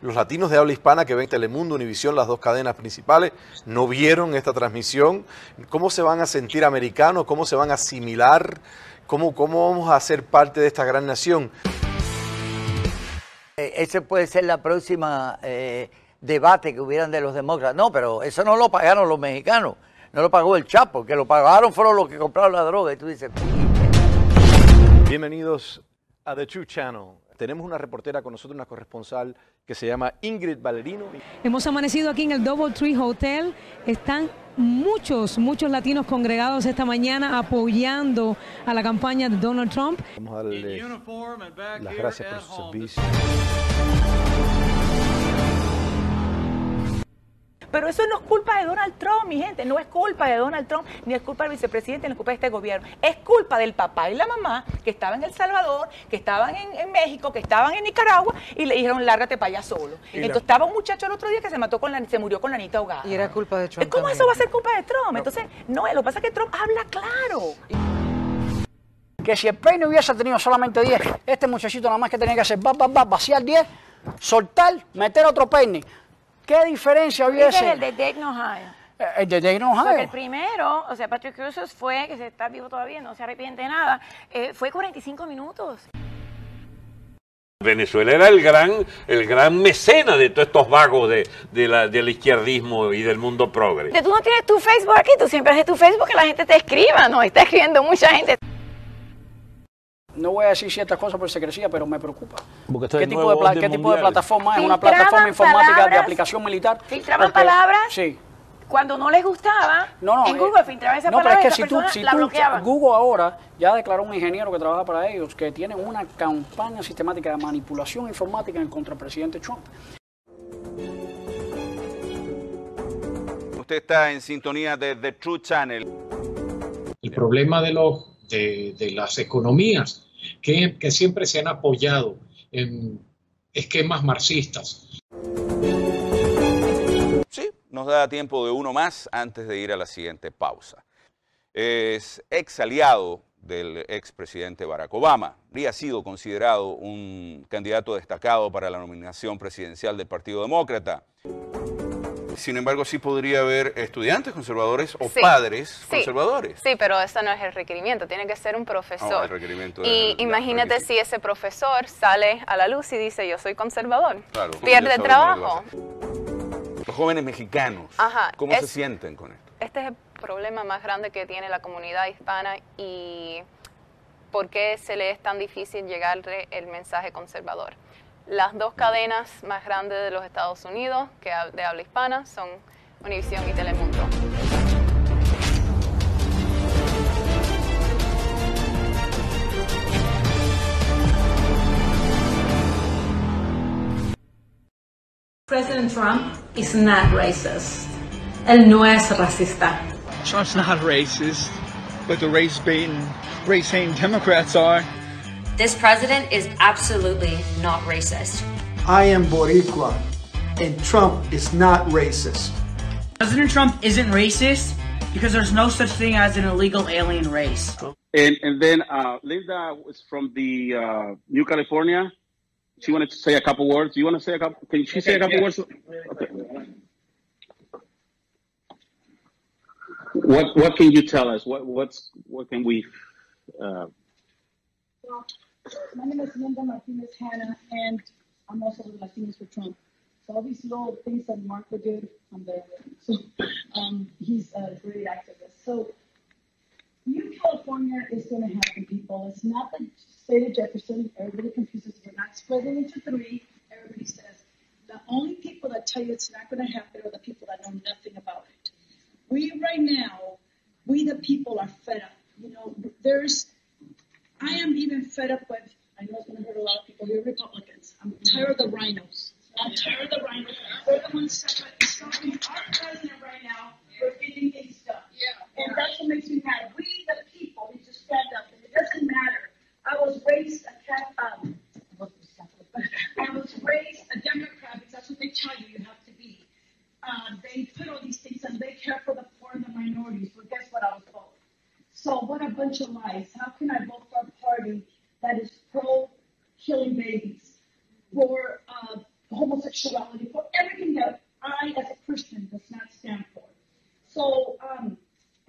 Los latinos de habla hispana que ven Telemundo, Univisión, las dos cadenas principales, no vieron esta transmisión. ¿Cómo se van a sentir americanos? ¿Cómo se van a asimilar? ¿Cómo, cómo vamos a ser parte de esta gran nación? eh, ese puede ser la próxima eh, debate que hubieran de los demócratas. No, pero eso no lo pagaron los mexicanos. No lo pagó el Chapo, que lo pagaron fueron los que compraron la droga. Y tú dices, Bienvenidos a The True Channel. Tenemos una reportera con nosotros, una corresponsal que se llama Ingrid Valerino. Hemos amanecido aquí en el Double Tree Hotel. Están muchos, muchos latinos congregados esta mañana apoyando a la campaña de Donald Trump. Vamos a darle las gracias por su servicio. Pero eso no es culpa de Donald Trump, mi gente. No es culpa de Donald Trump, ni es culpa del vicepresidente, ni es culpa de este gobierno. Es culpa del papá y la mamá que estaban en El Salvador, que estaban en, en México, que estaban en Nicaragua y le dijeron, lárgate para allá solo. Entonces estaba un muchacho el otro día que se mató con la, se murió con la anita ahogada. Y era culpa de Trump ¿Cómo también. eso va a ser culpa de Trump? Entonces, no, lo que pasa es que Trump habla claro. Que si el peine hubiese tenido solamente 10, este muchachito nada más que tenía que hacer va, va, va, vaciar 10, soltar, meter otro peine. ¿Qué diferencia Ese hubiese? es el de Dayton, Ohio. Eh, el de Dayton, Ohio. Porque el primero, o sea, Patrick Cruz fue, que se está vivo todavía, no se arrepiente de nada, eh, fue 45 minutos. Venezuela era el gran, el gran mecena de todos estos vagos de, de la- del izquierdismo y del mundo progre. Tú no tienes tu Facebook aquí, tú siempre haces tu Facebook que la gente te escriba, ¿no? Está escribiendo mucha gente. No voy a decir ciertas cosas por secrecía, pero me preocupa. ¿Qué, tipo de, pla- orden qué tipo de mundial. plataforma es? ¿Una plataforma informática de palabras, aplicación militar? filtraban Porque- palabras. Sí. Cuando no les gustaba, No, no, en eh, Google filtraban esa no, palabra pero y es que si tú, si tú-. Google ahora ya declaró un ingeniero que trabaja para ellos que tiene una campaña sistemática de manipulación informática en contra del presidente Trump. Usted está en sintonía de The True Channel. el problema de, los, de, de las economías que, que siempre se han apoyado en esquemas marxistas. Sí, nos da tiempo de uno más antes de ir a la siguiente pausa. Es ex aliado del expresidente Barack Obama y ha sido considerado un candidato destacado para la nominación presidencial del Partido Demócrata. Sin embargo, sí podría haber estudiantes conservadores o Sí, padres sí. conservadores. Sí, pero eso no es el requerimiento, tiene que ser un profesor. No, el requerimiento y el- imagínate si ese profesor sale a la luz y dice yo soy conservador. Claro, Pierde trabajo. Los jóvenes mexicanos, Ajá, ¿cómo se sienten con esto? Este es el problema más grande que tiene la comunidad hispana y por qué se le es tan difícil llegarle el mensaje conservador. Las dos cadenas más grandes de los Estados Unidos que de habla hispana son Univision y Telemundo. President Trump is not racist. Él no es racista. Trump's not racist, but the race baiting, race hating Democrats are. This president is absolutely not racist. I am Boricua, and Trump is not racist. President Trump isn't racist because there's no such thing as an illegal alien race. And and then uh, Linda was from the uh, New California. She wanted to say a couple words. Do you want to say a couple? Can she say a couple yeah. words? Okay. What what can you tell us? What what's what can we? Uh, Well, my name is Linda Martinez Hanna, and I'm also with Latinos for Trump. So all these little things that Marco did, I'm there. So (laughs) um, he's a great activist. So New California is going to happen, people. It's not the state of Jefferson. Everybody confuses. We're not splitting into three. Everybody says the only people that tell you it's not going to happen are the people that know nothing about it. We right now, we the people are fed up. You know, there's I am even fed up with, I know it's going to hurt a lot of people here, Republicans. I'm tired of the RINOs. I'm tired of the RINOs. They're the ones stopping our president right now for getting things done. And that's what makes me mad. We, the people, need to stand up. And it doesn't matter. I was raised a cat, um, I wasn't a Catholic, but I was raised a Democrat because that's what they tell you you have to be. Uh, they put all these things and they care for the poor and the minorities. But guess what I was told? So what a bunch of lies. How can I vote for a party that is pro killing babies, for uh, homosexuality, for everything that I as a Christian does not stand for? So um,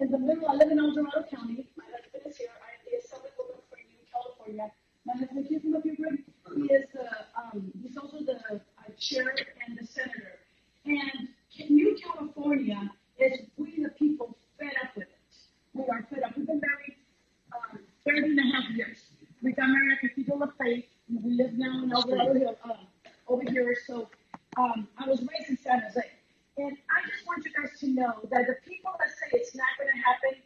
in the middle, I live in El Dorado County. My husband is here. I am the assembly woman for New California. My husband, you come up here, He is the, um, he's also the uh, chair and the senator. And New California is we the people fed up with it. We are fed up. We've been married um, 30 and a half years. We got married at Cathedral of Faith. We live now in El Dorado uh, over here. So um, I was raised in San Jose. And I just want you guys to know that the people that say it's not going to happen,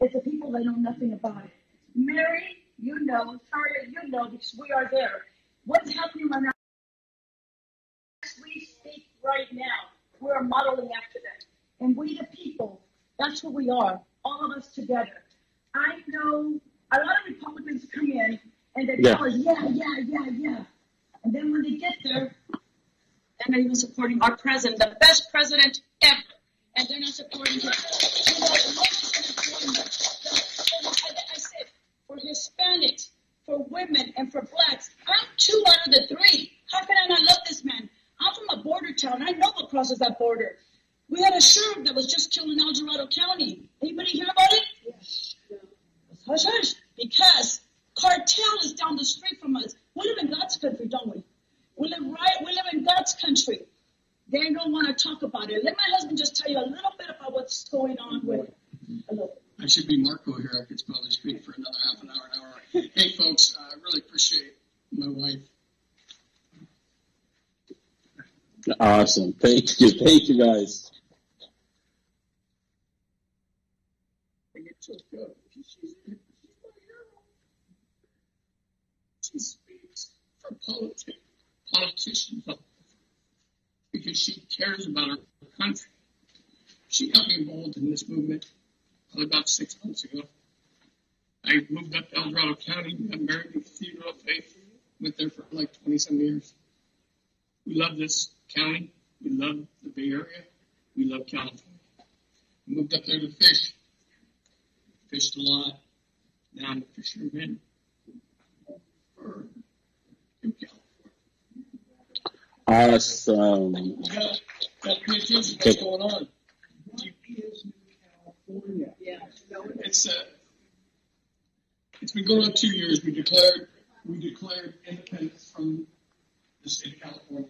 it's the people that know nothing about it. Mary, you know. Charlotte, you know, because we are there. What's happening right now? As we speak right now, we're modeling after that. And we, the people, that's who we are, all of us together. I know a lot of Republicans come in and they Yeah. tell us, yeah, yeah, yeah, yeah. And then when they get there, they're not even supporting our president, the best president ever. And they're not supporting him. You know, nobody's gonna join them. The- I, I said, for Hispanics, for women, and for blacks, I'm two out of the three. How can I not love this man? I'm from a border town. I know what crosses that border. We had a sheriff that was just killed in El Dorado County. Anybody hear about it? Yes. Hush, hush. Because cartel is down the street from us. We live in God's country, don't we? We live right. We live in God's country. They don't want to talk about it. Let my husband just tell you a little bit about what's going on with. A little. I should be Marco here. I could probably speak for another half an hour, an hour. Hey, folks, I really appreciate my wife. awesome. Thank you. Thank you, guys. Choked up. She's, she's my hero. She speaks for politics, politicians because she cares about her country. She got me involved in this movement about six months ago. I moved up to El Dorado County, got married in Cathedral of Faith, went there for like 20 some years. We love this county. We love the Bay Area. We love California. Moved up there to fish. Fished a lot. Now I'm a fisherman for New California. Awesome. You gotta, gotta pay what's going on. Yeah. It's uh, it's been going on two years. We declared we declared independence from the state of California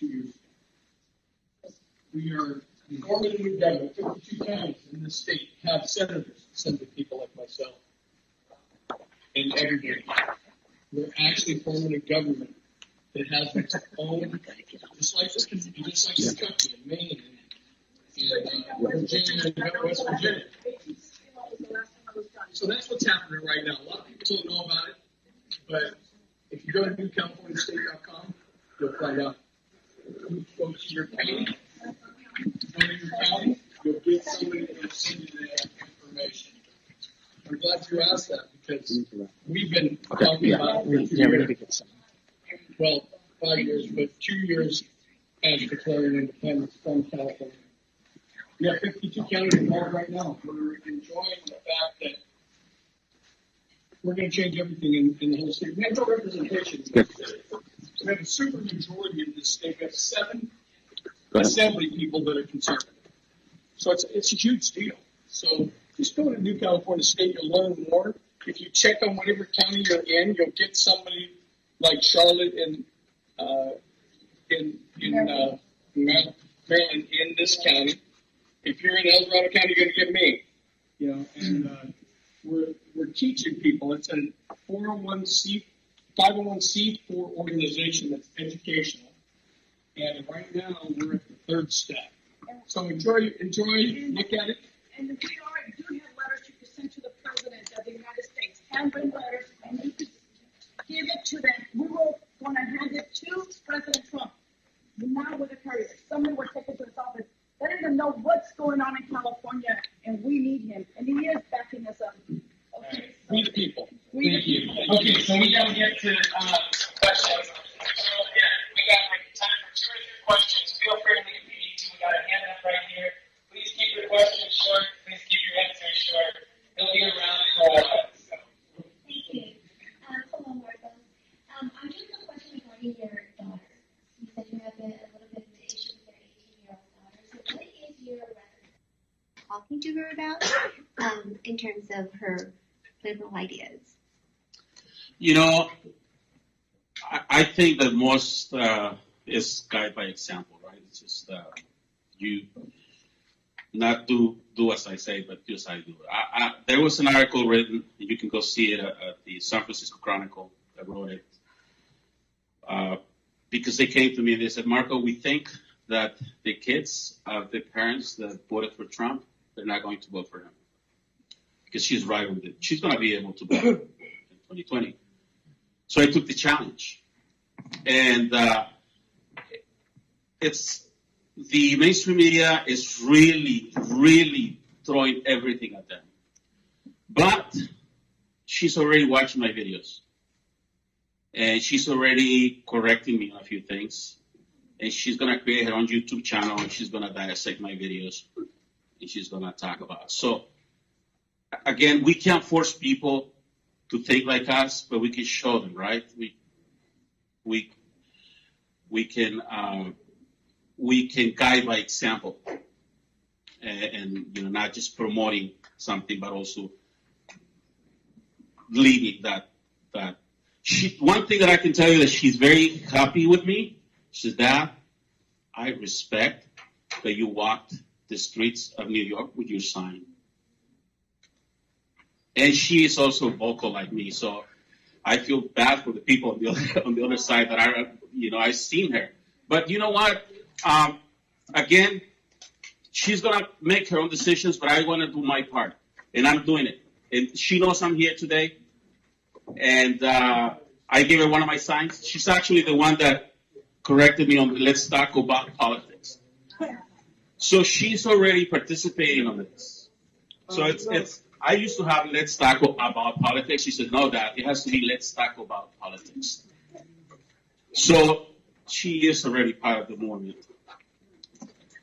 two years ago. We are Northern government. Fifty-two towns in this state have senators, assembly people like myself, and everybody. We're actually forming a government that has its own, just like this, just like Kentucky and Maine and, and uh, Virginia and West Virginia. So that's what's happening right now. A lot of people don't know about it, but if you go to newcaliforniastate.com, you'll find out. who You go to your county, you'll get somebody that'll send you the glad you asked that because we've been Okay, talking yeah. about for two Yeah, we need to get some. Well, five years, but two years as declaring independence from California. We have 52 counties involved right now. We're enjoying the fact that we're going to change everything in, in the whole state. We have no representation. We have a super majority in this state. We have seven. Assembly people that are conservative. So it's, it's a huge deal. So just go to New California State, you'll learn more. If you check on whatever county you're in, you'll get somebody like Charlotte in uh, in in uh, Mar- Maryland in this county. If you're in El Dorado County, you're going to get me. You know, and uh, we're we're teaching people. It's a 401c 501c4 organization that's educational. And right now we're at the third step. So enjoy, enjoy, look at it. And we are, do have letters you can send to the President of the United States, handwritten letters, and you can give it to them. We were going to hand it to President Trump. Now with the courier, somebody will take it to his office. Let him know what's going on in California, and we need him, and he is backing us up. Okay. We the people. We the Thank you. people. Okay, so we gotta get to, uh, questions. So, yeah, we got like time for two or three questions. Feel free to leave if you need to. We got a hand up right here. Please keep your questions short. Please keep your answers short. He'll be around for a while. so. Thank you. Um, hello, Martha. Um, I'm just a question regarding your daughter. You said you have a, a little bit of an issue with your 18-year-old daughter. So what is your record talking to her about um, in terms of her political ideas? You know, I, I think that most uh, is guide by example, right? It's just uh, you not do do as I say, but do as I do. I, I, there was an article written, you can go see it at, at the San Francisco Chronicle. I wrote it uh, because they came to me and they said, "Marco, we think that the kids of the parents that voted for Trump, they're not going to vote for him because she's right with it. She's going to be able to vote in 2020." So I took the challenge, and uh, it's the mainstream media is really, really throwing everything at them. But she's already watching my videos, and she's already correcting me on a few things, and she's gonna create her own YouTube channel, and she's gonna dissect my videos, and she's gonna talk about. It. So again, we can't force people to think like us, but we can show them, right? We we we can um, we can guide by example, and, and you know not just promoting something, but also leading that that. She, one thing that I can tell you that she's very happy with me. She says, "Dad, I respect that you walked the streets of New York with your sign." And she is also vocal like me. So I feel bad for the people on the other, (laughs) on the other side that I, you know, I've seen her. But you know what? Um, again, she's gonna make her own decisions, but I want to do my part, and I'm doing it. And she knows I'm here today, and uh, I gave her one of my signs. She's actually the one that corrected me on the Let's Talk About Politics. So she's already participating on this. So it's it's. I used to have Let's Talk About Politics. She said, No, Dad, it has to be Let's Talk About Politics. So she is already part of the movement.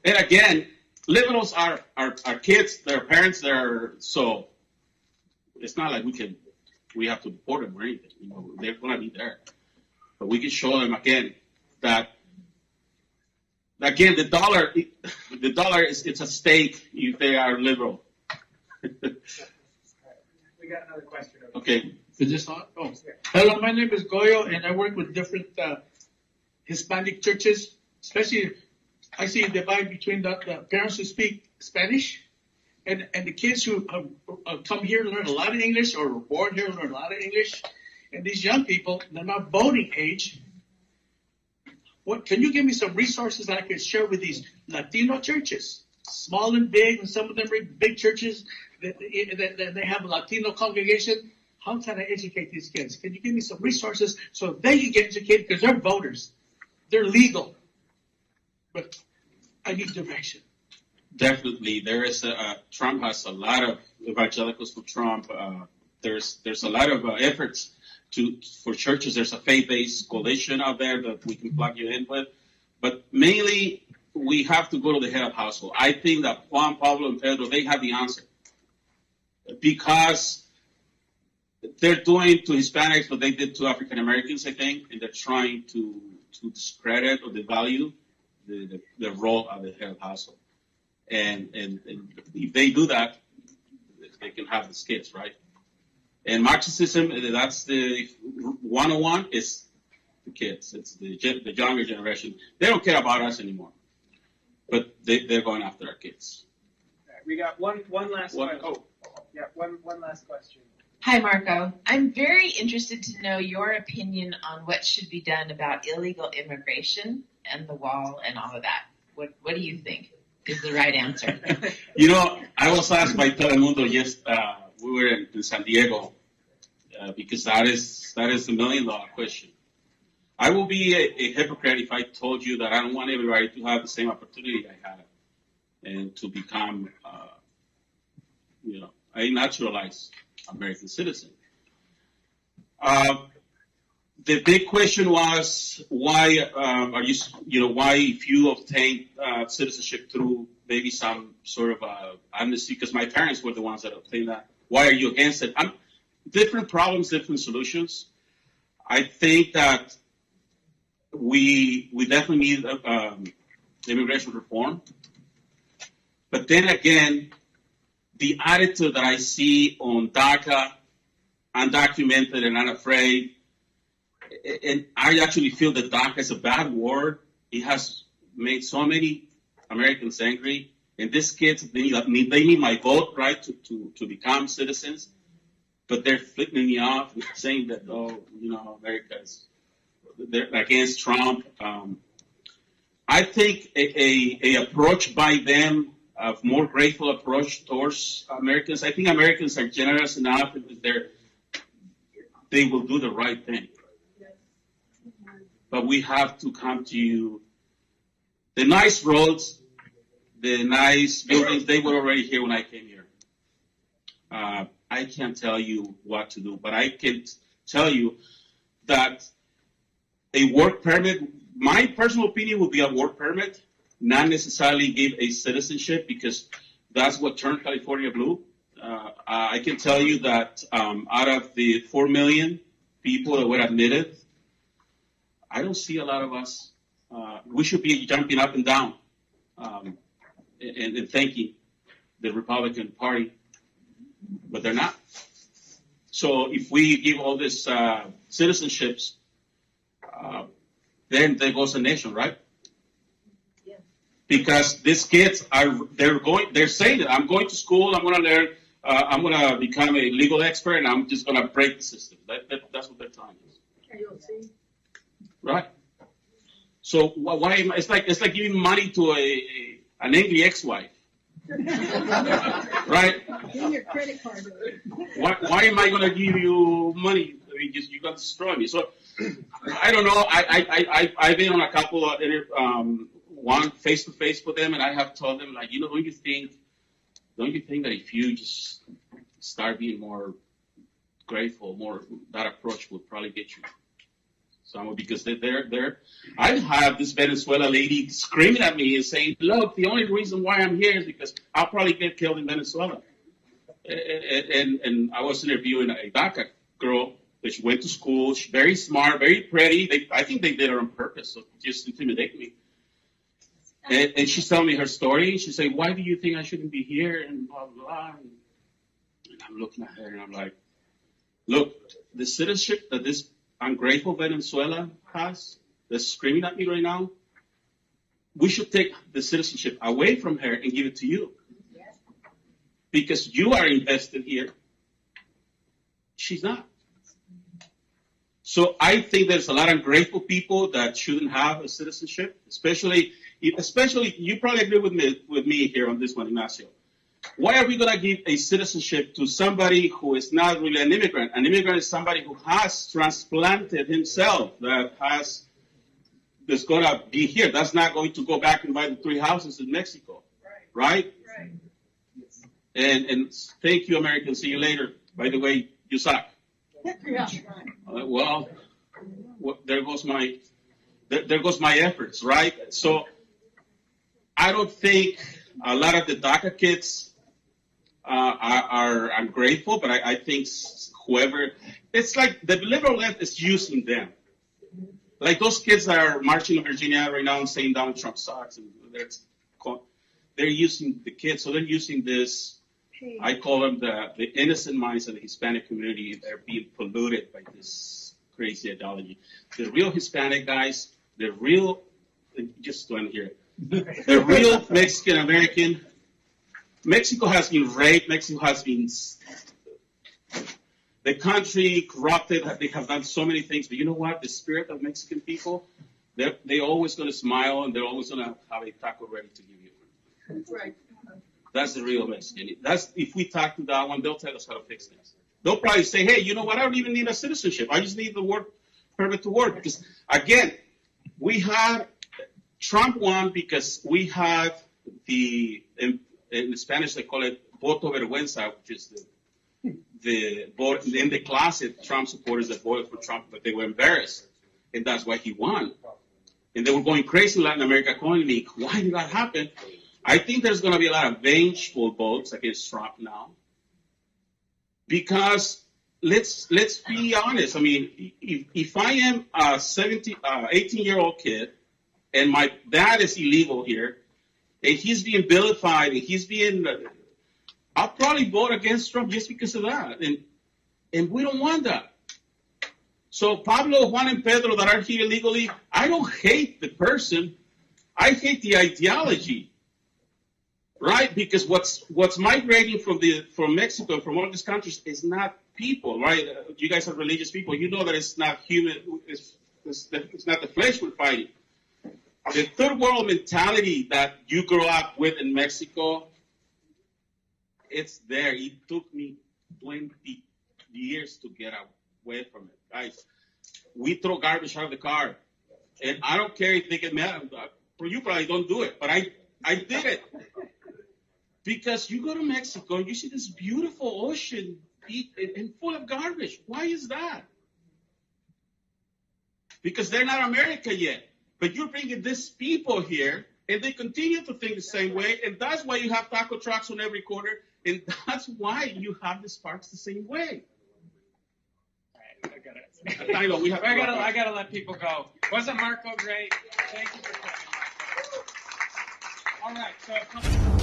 And again, liberals are, are, are kids, their parents, they're so it's not like we can we have to deport them or anything. You know, they're gonna be there. But we can show them again that again the dollar the dollar is it's a stake if they are liberal. We got another question. Okay. Is this on? Oh. Hello, my name is Goyo, and I work with different uh, Hispanic churches. Especially, I see a divide between the, the parents who speak Spanish and, and the kids who uh, uh, come here to learn a lot of English or were born here to learn a lot of English. And these young people, they're not voting age. What can you give me some resources that I can share with these Latino churches, small and big, and some of them are big churches they have a Latino congregation. How can I educate these kids? Can you give me some resources so they can get educated because they're voters, they're legal, but I need direction. Definitely, there is a uh, Trump has a lot of evangelicals for Trump. Uh, there's there's a lot of uh, efforts to for churches. There's a faith-based coalition out there that we can plug you in with, but mainly we have to go to the head of household. I think that Juan Pablo and Pedro they have the answer because they're doing to Hispanics what they did to African Americans, I think, and they're trying to to discredit or devalue the, the, the role of the head of household. And, and and if they do that, they can have the kids, right? And Marxism, uh, that's the 101 is the kids. It's the the younger generation. They don't care about us anymore, but they, they're going after our kids. We got one one last One- question. Oh. Yeah, one one last question. Hi, Marco. I'm very interested to know your opinion on what should be done about illegal immigration and the wall and all of that. What What do you think is the right answer? (laughs) You know, I was asked by Telemundo yes, uh, we were in, in San Diego uh, because that is that is the million dollar question. I will be a, a hypocrite if I told you that I don't want everybody to have the same opportunity I had and to become, uh, you know, a naturalized American citizen. Uh, the big question was why um, are you, you know, why if you obtain uh, citizenship through maybe some sort of uh, amnesty, because my parents were the ones that obtained that. Why are you against it? I'm, different problems, different solutions. I think that we we definitely need um, immigration reform, but then again, the attitude that I see on DACA, undocumented and unafraid, and I actually feel that DACA is a bad word. It has made so many Americans angry, and these kids they need, they need my vote, right, to, to, to become citizens. But they're flipping me off (laughs) saying that, oh, you know, America is they're against Trump. Um, I think a, a, a approach by them of more grateful approach towards Americans. I think Americans are generous enough that they're they will do the right thing. But we have to come to you. the nice roads, the nice buildings. They were already here when I came here. Uh, I can't tell you what to do, but I can tell you that a work permit, my personal opinion would be a work permit, not necessarily give a citizenship because that's what turned California blue. Uh, I can tell you that um, out of the 4 million people that were admitted, I don't see a lot of us. Uh, we should be jumping up and down um, and, and thanking the Republican Party, but they're not. So if we give all these uh, citizenships, uh, then there goes the nation, right? Because these kids are they're going they're saying that I'm going to school, I'm going to learn, uh, I'm going to become a legal expert, and I'm just going to break the system. That, that, that's what they're telling us, right? So wh- why? Am I, it's like it's like giving money to a, a an angry ex-wife, right? Give me your credit card. Why, why am I going to give you money? I mean, just, you're going to destroy me. So I don't know. I, I, I, I- I've been on a couple of um, one face to face with them, and I have told them like, you know, don't you think, don't you think that if you just start being more grateful, more that approach would probably get you some because they, they're they're. I have this Venezuela lady screaming at me and saying, "Look, the only reason why I'm here is because I'll probably get killed in Venezuela." And and, and I was interviewing a DACA girl that she went to school. She's very smart, very pretty. They, I think they did it on purpose, so just intimidate me. And, and she's telling me her story. She said, "Why do you think I shouldn't be here?" And blah blah. And, and I'm looking at her and I'm like, "Look, the citizenship that this ungrateful Venezuela has, that's screaming at me right now. We should take the citizenship away from her and give it to you, because you are invested here. She's not." So I think there's a lot of ungrateful people that shouldn't have a citizenship, especially, especially you probably agree with me with me here on this one, Ignacio. Why are we going to give a citizenship to somebody who is not really an immigrant? An immigrant is somebody who has transplanted himself, that has that's going to be here. That's not going to go back and buy the three houses in Mexico, right? And and thank you, Americans. See you later. By the way, you suck. Yeah. Uh, well, well, there goes my there, there goes my efforts, right? So I don't think a lot of the DACA kids uh, are, are ungrateful, but I, I think whoever it's like the liberal left is using them. Like those kids that are marching in Virginia right now and saying Donald Trump sucks, and they're, using the kids, so they're using this. I call them the, the innocent minds of the Hispanic community. They're being polluted by this crazy ideology. The real Hispanic guys, the real, just one here, the real Mexican American. Mexico has been raped. Mexico has been the country corrupted. They have done so many things, but you know what? The spirit of Mexican people, they're they always going to smile and they're always going to have a taco ready to give you. Right. That's the real Mexican. That's if we talk to that one, they'll tell us how to fix things. They'll probably say, "Hey, you know what? I don't even need a citizenship. I just need the work permit to work." Because again, we had Trump won because we had the in, in Spanish they call it voto vergüenza, which is the the vote in the closet Trump supporters that voted for Trump, but they were embarrassed, and that's why he won. And they were going crazy in Latin America, calling me, "Why did that happen?" I think there's going to be a lot of vengeful votes against Trump now, because let's let's be honest. I mean, if, if I am a 17, uh, 18 year old kid, and my dad is illegal here, and he's being vilified, and he's being, uh, I'll probably vote against Trump just because of that, and and we don't want that. So Pablo, Juan, and Pedro that are here illegally, I don't hate the person. I hate the ideology right? Because what's what's migrating from the from Mexico from all these countries is not people, right? You guys are religious people. You know that it's not human. It's it's, it's not the flesh we're fighting. The third world mentality that you grew up with in Mexico, it's there. It took me 20 years to get away from it, guys. We throw garbage out of the car, and I don't care if they get mad. For you, probably don't do it, but I I did it. Because you go to Mexico you see this beautiful ocean and full of garbage. Why is that? Because they're not America yet. But you're bringing these people here and they continue to think the same way. And that's why you have taco trucks on every corner. And (laughs) that's why you have the sparks the same way. I know we have. I gotta, I gotta let people go. Wasn't Marco great? Thank you for coming. All right, so.